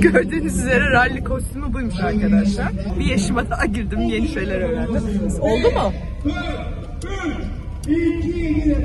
Gördüğünüz üzere rally kostümü buymuş arkadaşlar. Bir yaşıma daha girdim, yeni şeyler öğrendim. Oldu mu? 3, 2, 2.